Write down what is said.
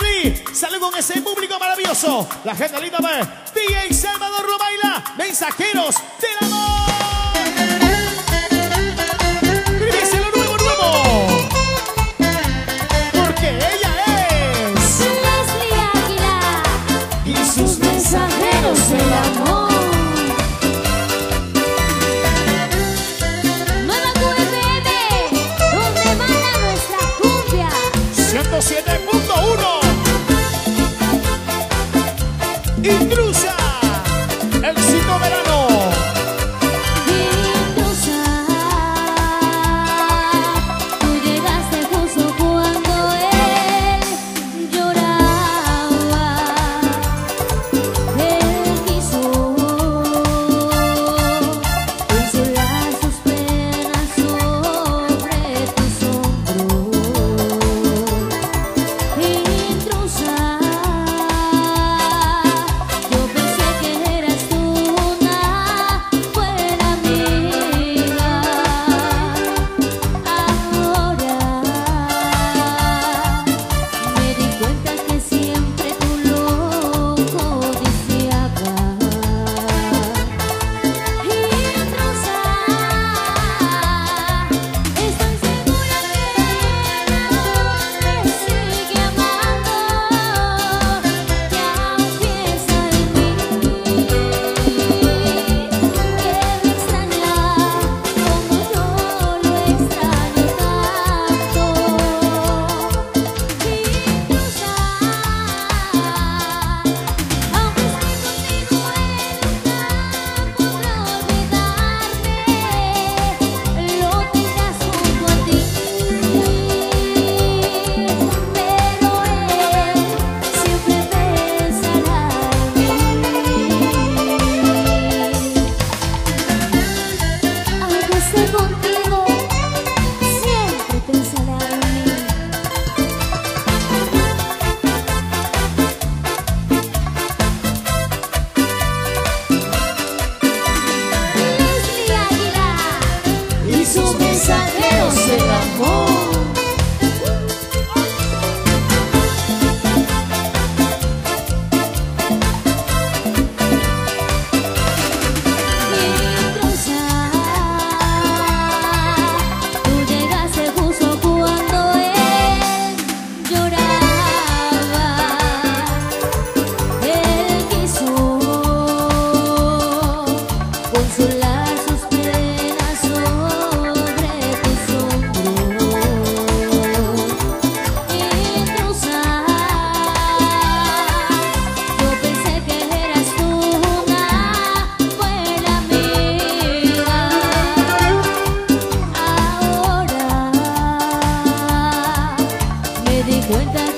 Lee. Salud con ese público maravilloso. La gente linda de DJ Salvador Robaila. Mensajeros del amor. Dice nuevo, nuevo. Porque ella es. Leslie Águila. Y sus mensajeros del amor. Siete punto uno cuenta